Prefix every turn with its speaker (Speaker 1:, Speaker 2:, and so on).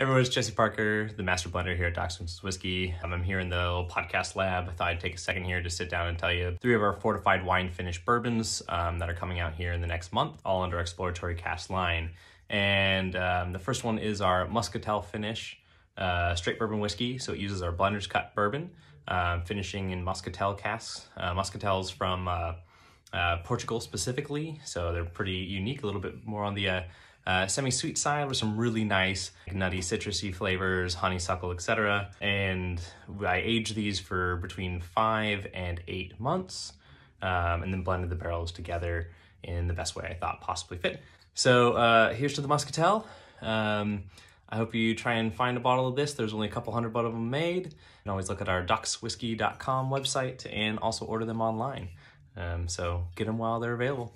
Speaker 1: everyone, it's Jesse Parker, the master blender here at Doc Whiskey. Um, I'm here in the little podcast lab. I thought I'd take a second here to sit down and tell you three of our fortified wine finish bourbons um, that are coming out here in the next month, all under exploratory cask line. And um, the first one is our Moscatel finish uh, straight bourbon whiskey. So it uses our blender's cut bourbon, uh, finishing in Moscatel casks. Uh, Moscatel's from uh, uh, Portugal specifically, so they're pretty unique, a little bit more on the uh, semi-sweet side with some really nice nutty citrusy flavors, honeysuckle, etc. And I aged these for between five and eight months, um, and then blended the barrels together in the best way I thought possibly fit. So uh, here's to the Moscatel. Um, I hope you try and find a bottle of this. There's only a couple hundred of them made. You can always look at our docswhiskey.com website and also order them online. Um, so get them while they're available.